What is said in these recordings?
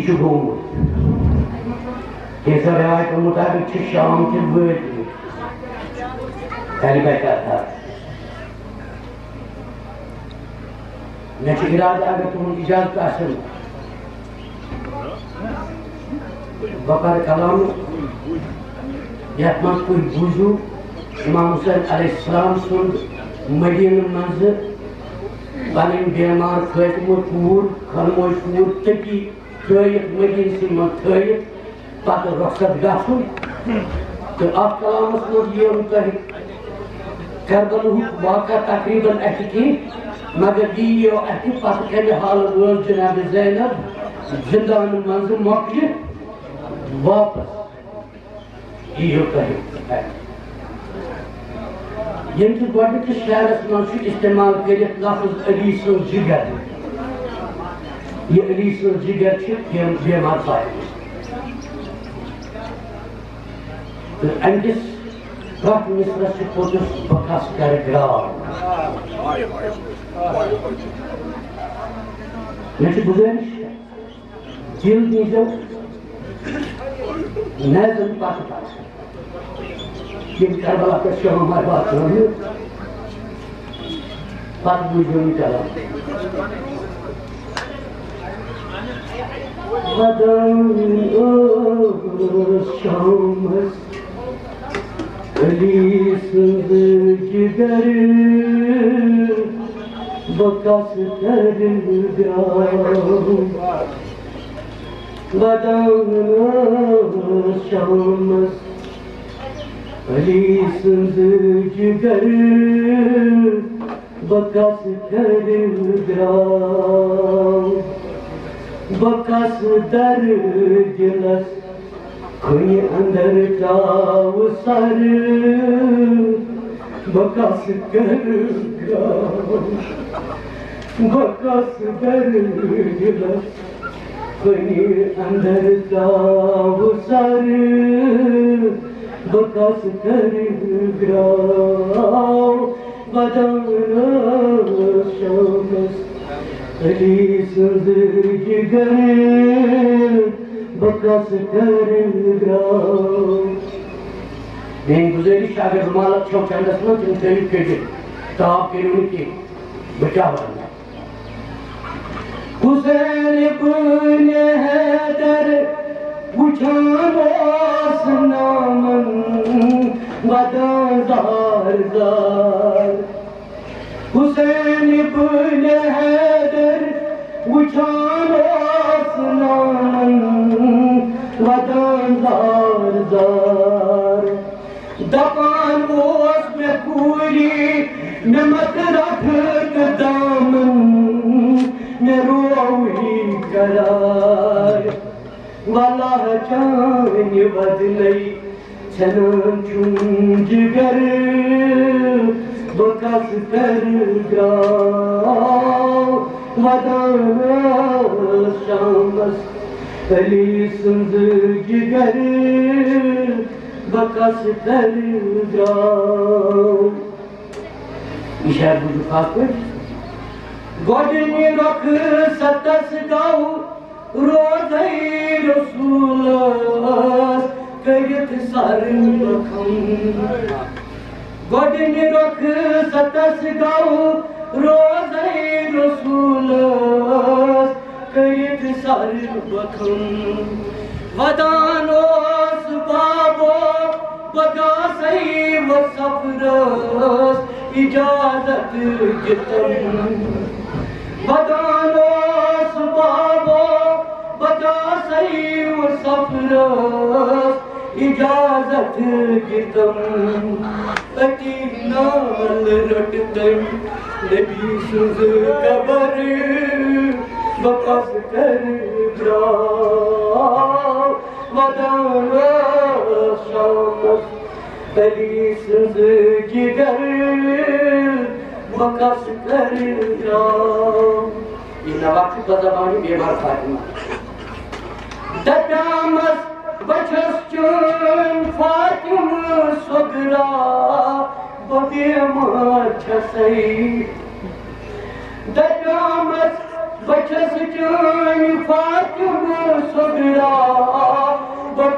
kişi rivayet mutabık ki Şam ki böyle elbette atar. Neçe irade tumun icazet asıl. Bakar kalamı yapmak koy buzu İmam Hüseyin Aleyhisselam sun Medine manzı benim bemar kıymetimi tuğur, kanımı tuğur, teki köyet Medine'si mi köyet pati तो आप कलाम में ये उनका करबल वाक़ा तकरीबन अति की मगर ये अति पत कम हाल वोल जनाब जैनब जिंदान मंज मौके वापस ये कहे यमि गोडकिस शहरस मज इस्तेमाल कर लफ्ज अली सुन जिगर Yeğlisiniz ciger çık, gem, gem hatsayınız. Endis, Gott misrası kudus bakas kargrav. Neyse güzelmiş. Dil diyeceğim, nezim bakıp Şimdi Kerbala Köşkü'nün var, hatırlamıyor. Bak bu yüzünü çalar. Vadan ışığımız Ali sındı gideri Bakası tergam Vadanı şamız Ali sındı gideri Bakası بکس در دلس کوی اندر تا و سر بکس در دلس بکس در دلس کوی اندر تا و سر بکس در دلس بدن شمس अली सुध जिगर बकस Benim güzel şagirim Malat çok kendisine kimseyi çekti. Daha kelime ki bıçak var. Güzel ibn Heder uçamaz namın vadan zar zar. Hüseyin ibn Heder पूरी रो کر बदलो karar Vallahi can badlay çanın çun jigar bakas kargav vadana şamas Ali sındı jigar bakas kargav İşer bucu kalkmış Godini rakı satas gav اجازت रसल कल ودان बदानो सुबो بدا सही वफ़रस इजाज़त बदानो सुबो पद सही सफ़र इजाज़त Ne bir sözü kabarır Makas erdirar Vadana şanlar Beli sözü giderir Makas erdirar İnnovatif da zamanı bir var Fatima. Dadamız başasçın Fatima Sogra बेमार छसई ददामस बचस चुन फातिम सुगरा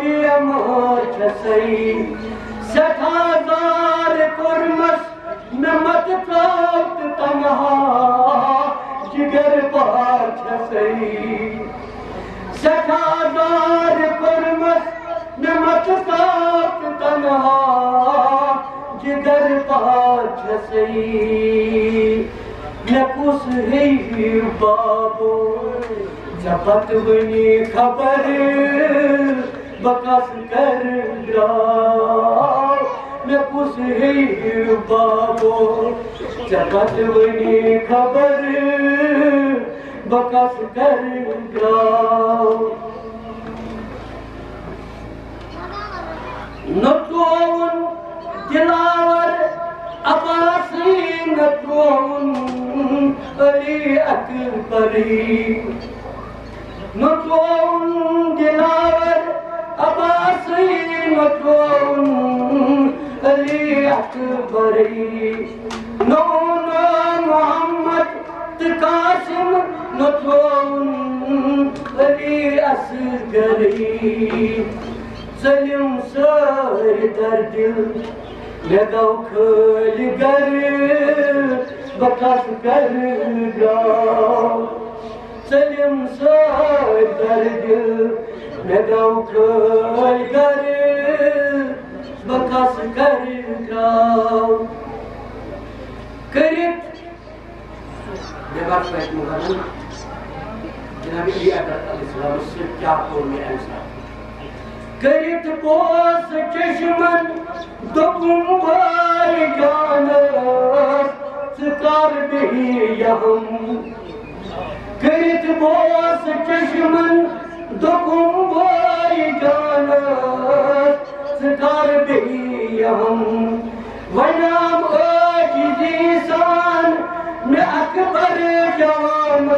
बेमार छसई सठादार कुरमस नमत प्राप्त तनहा जिगर पार छसई सठादार कुरमस नकुस है बाबो जपत बनी खबर बकस कर नकुस है बाबो जपत बनी खबर बकस कर अली अकबरी नतोन दिलावर अबासी नतोन अली अकबरी नौन मोहम्मद कासिम नतोन Ali Asghari Selim söylerdim Ne kavkıl garı Bakas garga Selim söylerdim Ne kavkıl garı Bakas garga Kırıp Ne var Fethmullah'ın Cenab-ı İyi Aleyhisselam'ı sırf kâh olmaya emsal करित पोस चश्मन दुकुम भाई जान सकार चश्मन दुकुम भाई जान सकार भी यहम वनाम आजिजी सान अकबर जवान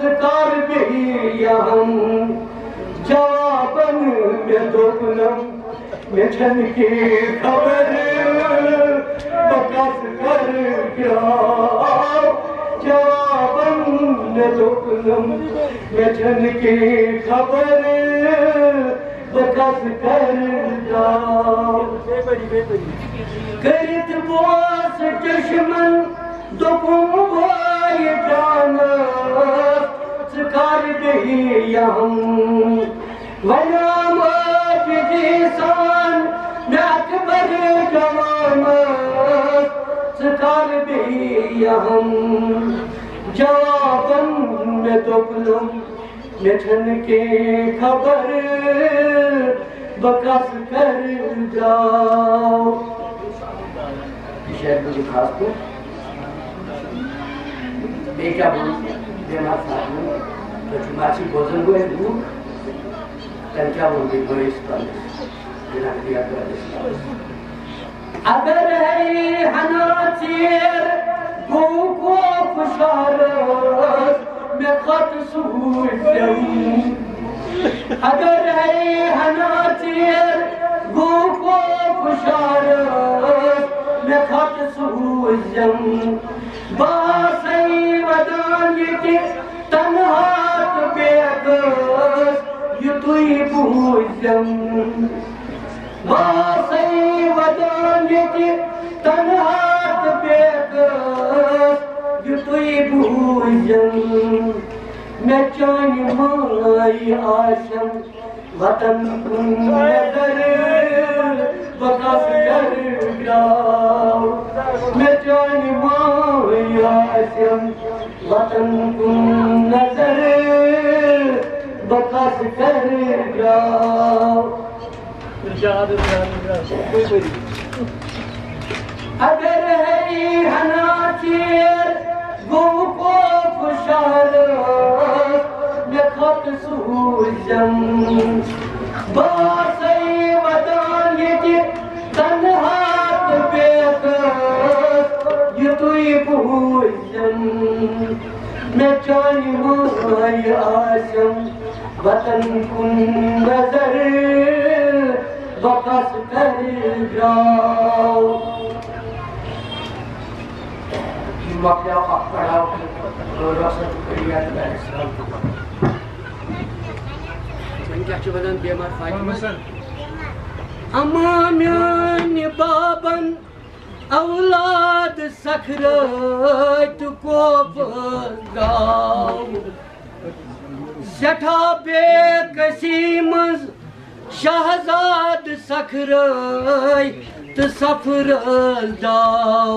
सकार भी यहम खबर बकस कर गया जवाबन में दोगनम में छन की खबर दही हम Varamat vidisan nakbar kavamat Tarbiyyahım Cevabın ne toplum ne çenke haber Bakas कर जाओ शायद मुझे खास को बेटा बोल देना साथ में तो तुम्हारी भोजन को है भूख त्यांच्यावर बरेच अगर है हनाचेर गो को खुशार में खत सूजम अगर है हनाचेर गो को खुशार में खत सूजम बासई वदान ये तनहात बेगस युतुई पूजम बासई वदान ये तनहात बेगस युतुई पूजम मैं चान माई आशम वतन नगर बकस कर जाओ मैं जान माई आशम वतन नजर बकस कर जाओ अगर हरी हना चीर गुम को खुशाल बेखत सूजम बासई वदान ये तन्हात बेकर ये तो ये पूजम मैं चाहूँ हरी आशम وطن کن نظر واپس کر جاؤ جمعہ کیا آپ پڑھاؤ روزہ سب کریات Ben Gahçıba'dan Bemar Fatih. Amam yani baban avlad sakrat kopdav. سٹھا بے کسی مز شہزاد سکھرائی تو سفر داو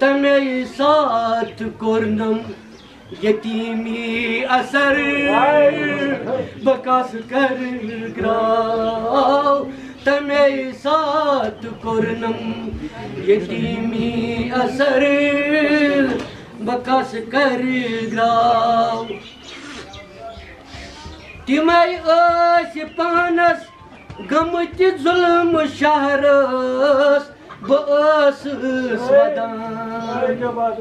تمے ساتھ کورنم یتیمی اثر بکاس کر گراو تمے ساتھ کورنم یتیمی اثر بکاس کر گراو تِمے ٲسۍ پانَس گٔمٕتۍ ظُلمہٕ شہرَس بہٕ ٲسٕس وَدان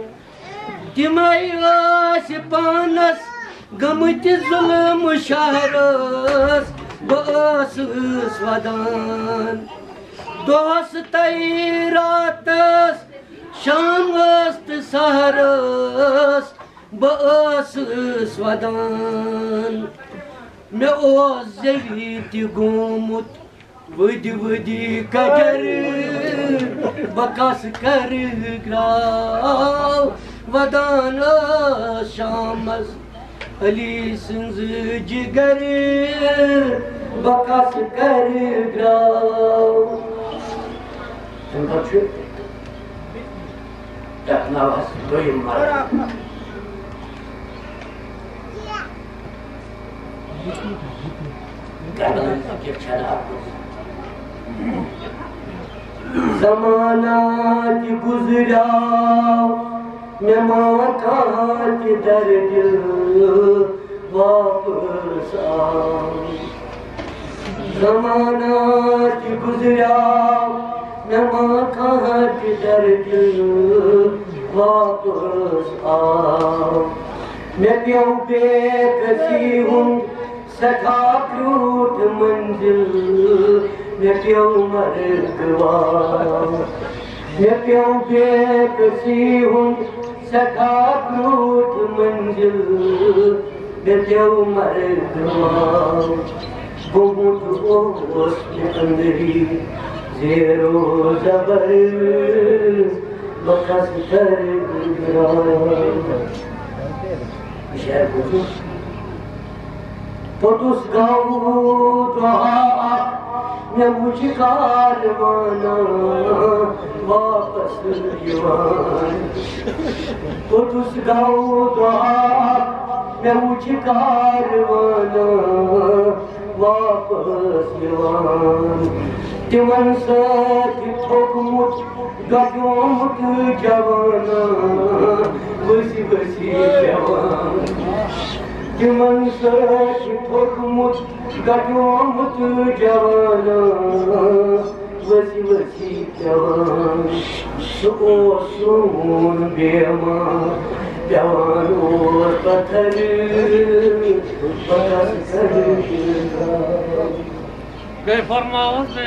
تِمے ٲسۍ پانَس گٔمٕتۍ ظُلمہٕ شہرَس بہٕ ٲسٕس وَدان دۄہَس تَے راتَس شام ٲس تہٕ سہر ٲس بہٕ ٲسٕس وَدان на озері гумут, виді виді качари, бакас кари вода на шамас, алісінз джигари, бакас кари грав. Sen kaçıyor. Так на вас, доим марат. समानात गुजरा न माकात दर्द वापसा समानात गुजरा न माकात दर्द वापसा न प्यो बेकसी हूँ सकाकृूत मंझिले दुआसी सकाग्रूत मंझलु ने मुझे कार माना वापस तो तुस गाओ दुआ ने मुझे कार माना वापस तिमन साथ थोकमुट जवाना बसी बसी जवान कि मन सरस ठोक मुझ गटुआ मुत जवाना वसी वसी जवान सुओ सुन बेमा जवानो पत्थर पत्थर बेफरमाओ बेफरमाओ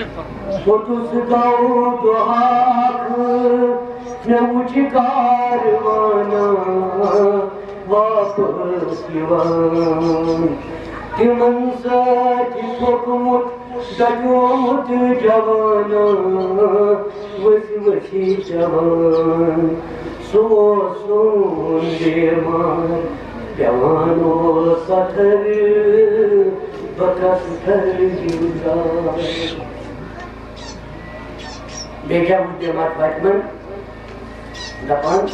छोटूस गाओ दुहाक न मुझ कारवाना वापस Kimsati tokumut Dayumut cavana Vız vışı cavan. Su olsun deman Yaman olsa karı Bakas karıcıda Bekam Cemal Fatman Dapan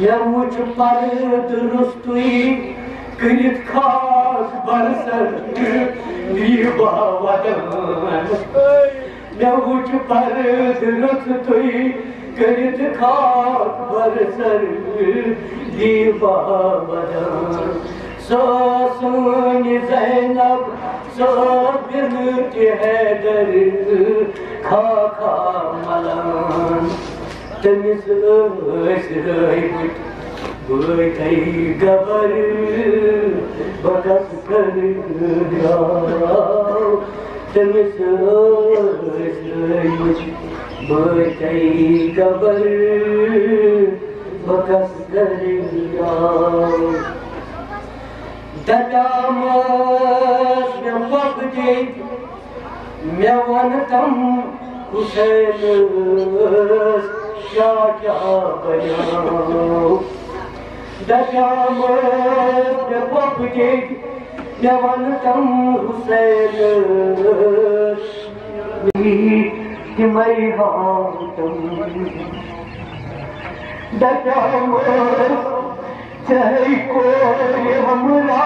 Yamucukları dürüstü, gülüp kaç barışır, bir babadır. Yamucukları dürüstü, gülüp kaç barışır, bir babadır. Sosuni Zeynep, sos bir müteheder, kakamalan. Tanısız raybut Bırakay gabarı Bakas karıdan Tanısız raybut Bırakay gabarı Bakas karıdan Dadamız ben vakti Mevanıtam Kusenız şaka yok Dacağımı ne bok git Ne vanıtam Hüseyin'dir Ki meyhanım Dacağımı Tehkoy hamra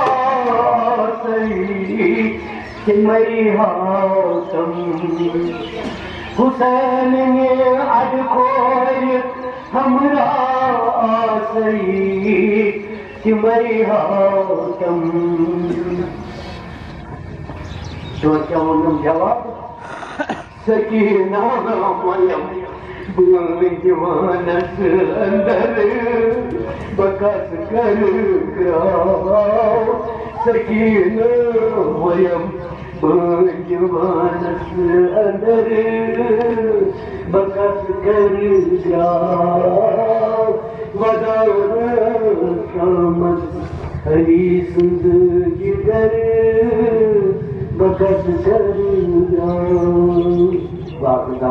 Sayyid Ki meyhanım Hussain ये अडकोर हमरा आसई सिमरिया तुम सोचा उनम जवाब सकीना मलम मनस अंदर, बकस कर सकीना मयम जवानस अंदर बकस कर वदार शामत हरी सुंद जिगर बकस कर वापस